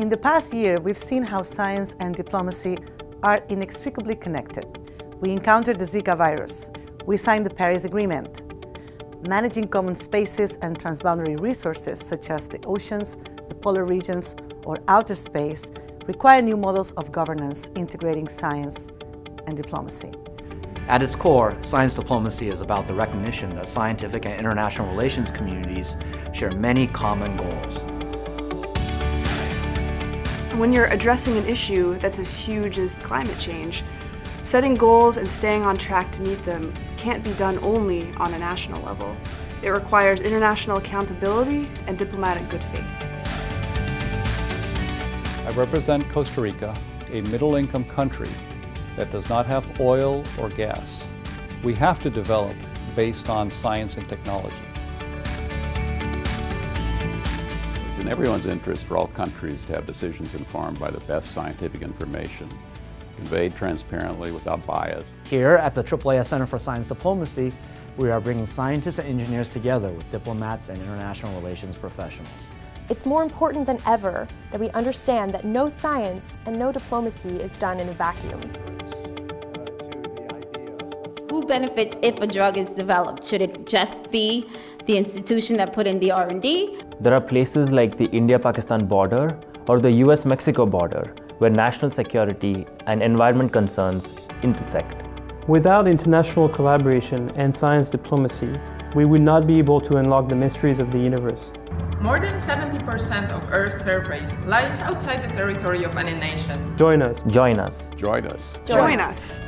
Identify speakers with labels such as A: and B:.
A: In the past year, we've seen how science and diplomacy are inextricably connected. We encountered the Zika virus. We signed the Paris Agreement. Managing common spaces and transboundary resources, such as the oceans, the polar regions, or outer space, require new models of governance integrating science and diplomacy.
B: At its core, science diplomacy is about the recognition that scientific and international relations communities share many common goals.
C: When you're addressing an issue that's as huge as climate change, setting goals and staying on track to meet them can't be done only on a national level. It requires international accountability and diplomatic good faith.
D: I represent Costa Rica, a middle-income country that does not have oil or gas. We have to develop based on science and technology.
E: In everyone's interest for all countries to have decisions informed by the best scientific information, conveyed transparently without bias.
B: Here at the AAAS Center for Science Diplomacy, we are bringing scientists and engineers together with diplomats and international relations professionals.
F: It's more important than ever that we understand that no science and no diplomacy is done in a vacuum.
G: Who benefits if a drug is developed? Should it just be the institution that put in the R&D?
H: There are places like the India-Pakistan border or the US-Mexico border where national security and environment concerns intersect.
I: Without international collaboration and science diplomacy, we would not be able to unlock the mysteries of the universe.
J: More than 70% of Earth's surface lies outside the territory of any nation.
I: Join us.
H: Join us.
E: Join us.
C: Join us.